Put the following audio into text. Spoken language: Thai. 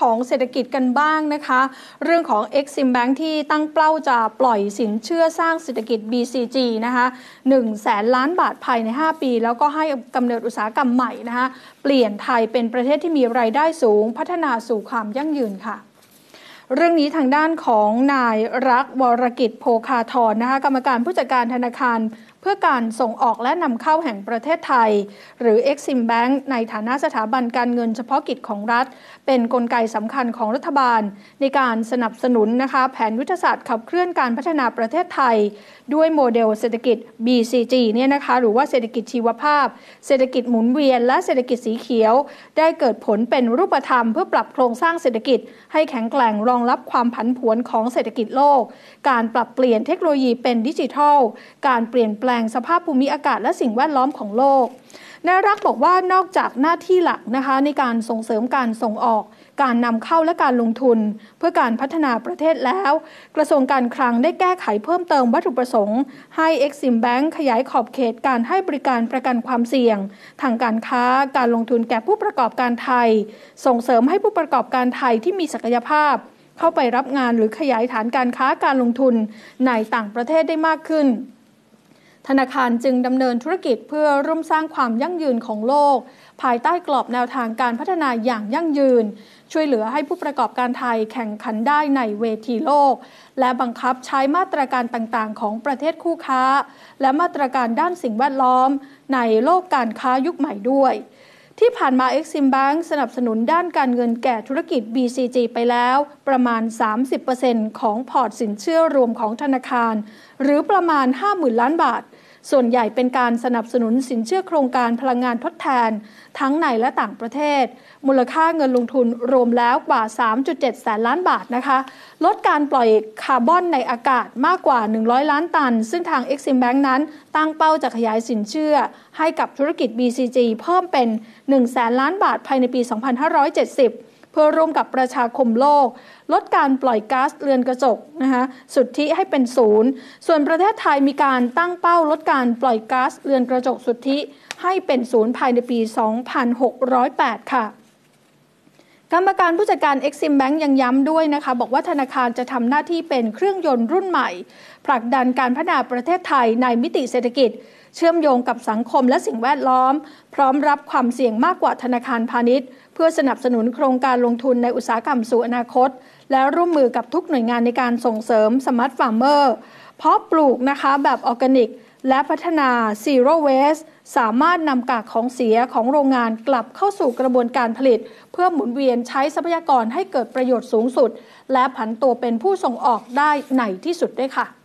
ของเศรษฐกิจกันบ้างนะคะ เรื่องของ Exim Bank ที่ตั้งเป้าจะปล่อยสินเชื่อสร้างเศรษฐกิจ BCG นะคะ1แสนล้านบาทภายใน 5 ปี แล้วก็ให้กำเนิดอุตสาหกรรมใหม่นะคะเปลี่ยนไทยเป็นประเทศที่มีรายได้สูง พัฒนาสู่ความยั่งยืนค่ะเรื่องนี้ทางด้านของนายรักวรกิจโพคาทรนะคะกรรมการผู้จัดการธนาคาร เพื่อการส่งออกและนำเข้าแห่งประเทศไทย หรือ Exim Bank ในฐานะสถาบันการเงินเฉพาะกิจของรัฐ เป็นนกลไกสำคัญของรัฐบาล ในการสนับสนุนนะคะแผนยุทธศาสตร์ขับเคลื่อนการพัฒนาประเทศไทย ด้วยโมเดลเศรษฐกิจ BCG เนี่ยนะคะหรือว่าเศรษฐกิจชีวภาพ เศรษฐกิจหมุนเวียน และเศรษฐกิจสีเขียว ได้เกิดผลเป็นรูปธรรม เพื่อปรับโครงสร้างเศรษฐกิจ ให้แข็งแกร่งรองรับความผันผวนของเศรษฐกิจโลก การปรับเปลี่ยนเทคโนโลยีเป็นดิจิทัล การเปลี่ยนแปลงสภาพภูมิอากาศและสิ่งแวดล้อมของโลกนายรักบอกว่านอกจากหน้าที่หลักนะคะในการส่งเสริมการส่งออก การนำเข้าและการลงทุน เพื่อการพัฒนาประเทศแล้ว กระทรวงการคลังได้แก้ไขเพิ่มเติมวัตถุประสงค์ ให้ Exim Bank ขยายขอบเขตการให้บริการประกันความเสี่ยง ทางการค้าการลงทุนแก่ผู้ประกอบการไทย ส่งเสริมให้ผู้ประกอบการไทยที่มีศักยภาพ เข้าไปรับงานหรือขยายฐานการค้าการลงทุนในต่างประเทศได้มากขึ้น ธนาคารจึงดำเนินธุรกิจเพื่อร่วมสร้างความยั่งยืนของโลก ภายใต้กรอบแนวทางการพัฒนาอย่างยั่งยืน ช่วยเหลือให้ผู้ประกอบการไทยแข่งขันได้ในเวทีโลก และบังคับใช้มาตรการต่างๆ ของประเทศคู่ค้า และมาตรการด้านสิ่งแวดล้อม ในโลกการค้ายุคใหม่ด้วย ที่ผ่านมา Exim Bank สนับสนุนด้านการเงินแก่ธุรกิจ BCG ไปแล้ว ประมาณ 30%ของพอร์ตสินเชื่อรวมของธนาคาร หรือประมาณ 50,000 ล้านบาท ส่วนใหญ่เป็นการสนับสนุนสินเชื่อโครงการพลังงานทดแทน ทั้งในและต่างประเทศ มูลค่าเงินลงทุนรวมแล้วกว่า 3.7 แสนล้านบาทนะคะ ลดการปล่อยคาร์บอนในอากาศมากกว่า 100 ล้านตัน ซึ่งทาง Exim Bank นั้น ตั้งเป้าจะขยายสินเชื่อ ให้กับธุรกิจ BCG เพิ่มเป็น 1 แสนล้านบาทภายในปี 2570 เพื่อร่วมกับประชาคมโลก ลดการปล่อยก๊าซเรือนกระจกนะคะสุทธิให้เป็นศูนย์ส่วนประเทศไทยมีการตั้งเป้าลดการปล่อยก๊าซเรือนกระจกสุทธิให้เป็นศูนย์ภายในปี 2608 ค่ะ กรรมการผู้จัดการ Exim Bank ยังย้ำด้วยนะคะ บอกว่าธนาคารจะทำหน้าที่เป็นเครื่องยนต์รุ่นใหม่ ผลักดันการพัฒนาประเทศไทยในมิติเศรษฐกิจ เชื่อมโยงกับสังคมและสิ่งแวดล้อม พร้อมรับความเสี่ยงมากกว่าธนาคารพาณิชย์ เพื่อสนับสนุนโครงการลงทุนในอุตสาหกรรมสู่อนาคต และร่วมมือกับทุกหน่วยงานในการส่งเสริม smart farmer เพาะปลูกนะคะแบบออร์แกนิก และพัฒนา Zero Waste สามารถนำกากของเสียของโรงงานกลับเข้าสู่กระบวนการผลิต เพื่อหมุนเวียนใช้ทรัพยากรให้เกิดประโยชน์สูงสุด และผันตัวเป็นผู้ส่งออกได้ในที่สุดด้วยค่ะ